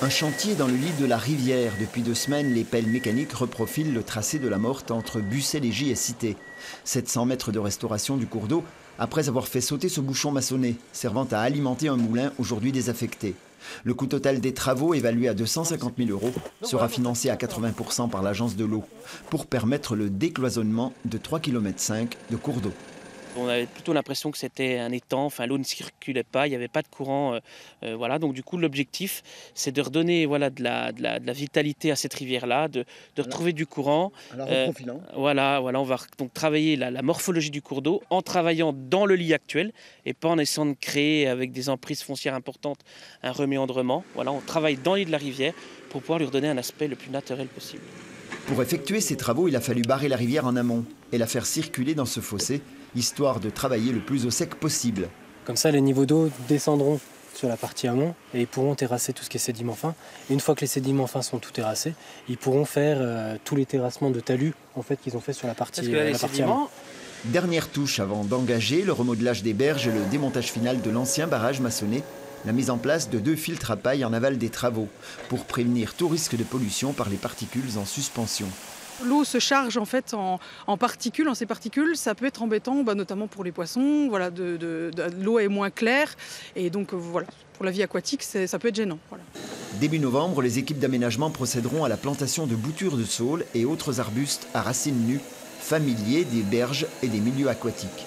Un chantier dans le lit de la rivière. Depuis deux semaines, les pelles mécaniques reprofilent le tracé de la morte entre Bussel-Légy et Cité. 700 mètres de restauration du cours d'eau après avoir fait sauter ce bouchon maçonné, servant à alimenter un moulin aujourd'hui désaffecté. Le coût total des travaux, évalué à 250 000 euros, sera financé à 80% par l'agence de l'eau pour permettre le décloisonnement de 3,5 km de cours d'eau. On avait plutôt l'impression que c'était un étang, enfin l'eau ne circulait pas, il n'y avait pas de courant. Euh, euh, voilà, donc du coup l'objectif c'est de redonner voilà, de, la, de, la, vitalité à cette rivière-là, de, de retrouver du courant. Euh, voilà, voilà, on va donc travailler la, la morphologie du cours d'eau en travaillant dans le lit actuel et pas en essayant de créer avec des emprises foncières importantes un reméandrement. Voilà, on travaille dans le lit de la rivière pour pouvoir lui redonner un aspect le plus naturel possible. Pour effectuer ces travaux, il a fallu barrer la rivière en amont et la faire circuler dans ce fossé histoire de travailler le plus au sec possible. Comme ça, les niveaux d'eau descendront sur la partie amont et ils pourront terrasser tout ce qui est sédiment fin. Et une fois que les sédiments fins sont tout terrassés, ils pourront faire euh, tous les terrassements de talus en fait, qu'ils ont fait sur la partie, euh, la partie amont. Dernière touche avant d'engager le remodelage des berges et le démontage final de l'ancien barrage maçonné, la mise en place de deux filtres à paille en aval des travaux pour prévenir tout risque de pollution par les particules en suspension. L'eau se charge en fait en, particules, en ces particules. Ça peut être embêtant, bah, notamment pour les poissons. Voilà, de, l'eau est moins claire et donc euh, voilà, pour la vie aquatique, ça peut être gênant. Début novembre, les équipes d'aménagement procéderont à la plantation de boutures de saule et autres arbustes à racines nues, familiers des berges et des milieux aquatiques.